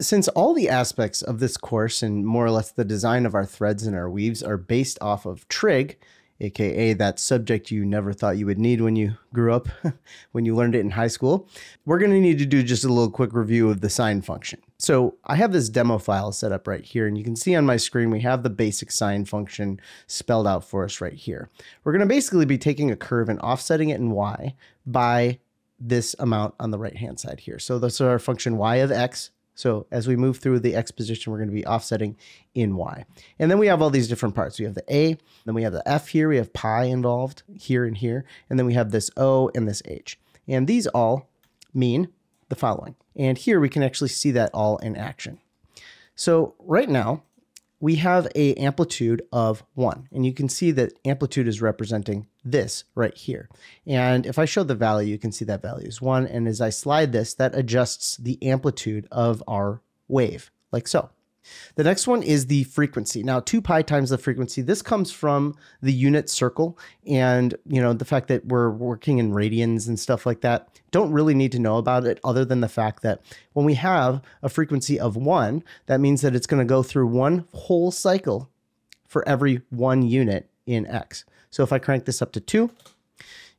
Since all the aspects of this course and more or less the design of our threads and our weaves are based off of trig, aka that subject you never thought you would need when you grew up, when you learned it in high school, we're going to need to do just a little quick review of the sine function. So I have this demo file set up right here, and you can see on my screen we have the basic sine function spelled out for us right here. We're going to basically be taking a curve and offsetting it in y by this amount on the right hand side here. So this is our function y of x so as we move through the x position, we're going to be offsetting in y. And then we have all these different parts. We have the a, then we have the f here, we have pi involved here and here, and then we have this o and this h. And these all mean the following. And here we can actually see that all in action. So right now, we have a amplitude of 1. And you can see that amplitude is representing this right here. And if I show the value, you can see that value is 1. And as I slide this, that adjusts the amplitude of our wave, like so. The next one is the frequency. Now, 2 pi times the frequency, this comes from the unit circle and, you know, the fact that we're working in radians and stuff like that. Don't really need to know about it other than the fact that when we have a frequency of 1, that means that it's going to go through one whole cycle for every one unit in x. So if I crank this up to 2,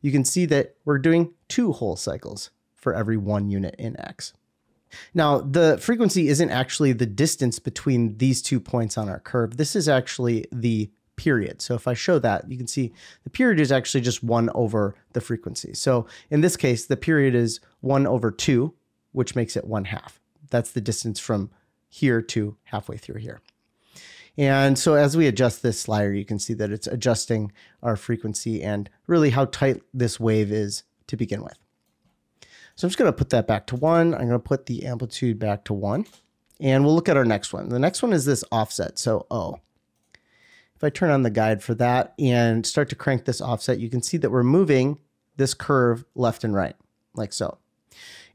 you can see that we're doing two whole cycles for every one unit in x. Now, the frequency isn't actually the distance between these two points on our curve. This is actually the period. So if I show that, you can see the period is actually just 1 over the frequency. So in this case, the period is 1 over 2, which makes it 1 half. That's the distance from here to halfway through here. And so as we adjust this slider, you can see that it's adjusting our frequency and really how tight this wave is to begin with. So I'm just going to put that back to one. I'm going to put the amplitude back to one. And we'll look at our next one. The next one is this offset, so O. If I turn on the guide for that and start to crank this offset, you can see that we're moving this curve left and right, like so.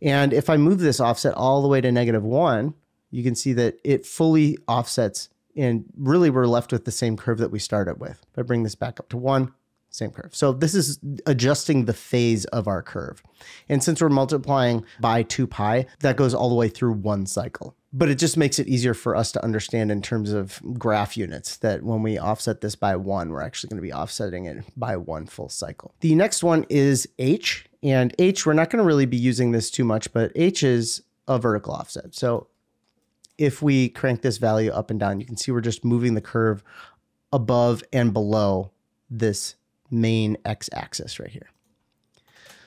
And if I move this offset all the way to negative one, you can see that it fully offsets and really we're left with the same curve that we started with. If I bring this back up to one, same curve. So this is adjusting the phase of our curve. And since we're multiplying by 2 pi, that goes all the way through one cycle. But it just makes it easier for us to understand in terms of graph units that when we offset this by 1, we're actually going to be offsetting it by one full cycle. The next one is h. And h, we're not going to really be using this too much, but h is a vertical offset. So if we crank this value up and down, you can see we're just moving the curve above and below this main x-axis right here.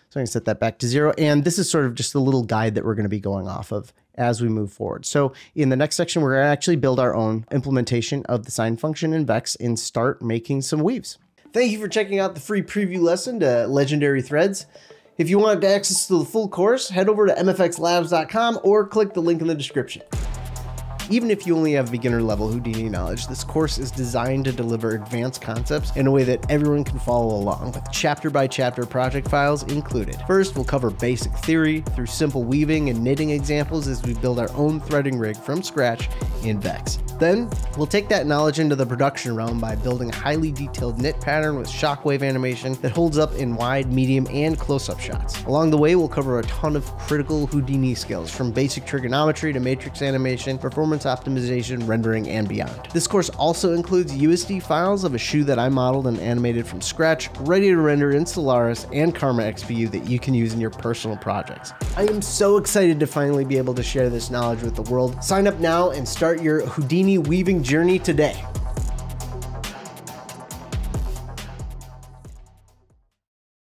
So I can set that back to zero. And this is sort of just a little guide that we're going to be going off of as we move forward. So in the next section, we're going to actually build our own implementation of the sine function in Vex and start making some weaves. Thank you for checking out the free preview lesson to Legendary Threads. If you want to access to the full course, head over to mfxlabs.com or click the link in the description. Even if you only have beginner level Houdini knowledge, this course is designed to deliver advanced concepts in a way that everyone can follow along, with chapter by chapter project files included. First, we'll cover basic theory through simple weaving and knitting examples as we build our own threading rig from scratch in Vex. Then, we'll take that knowledge into the production realm by building a highly detailed knit pattern with shockwave animation that holds up in wide, medium, and close-up shots. Along the way, we'll cover a ton of critical Houdini skills, from basic trigonometry to matrix animation, performance optimization, rendering, and beyond. This course also includes USD files of a shoe that I modeled and animated from scratch, ready to render in Solaris and Karma XPU that you can use in your personal projects. I am so excited to finally be able to share this knowledge with the world. Sign up now and start your Houdini weaving journey today.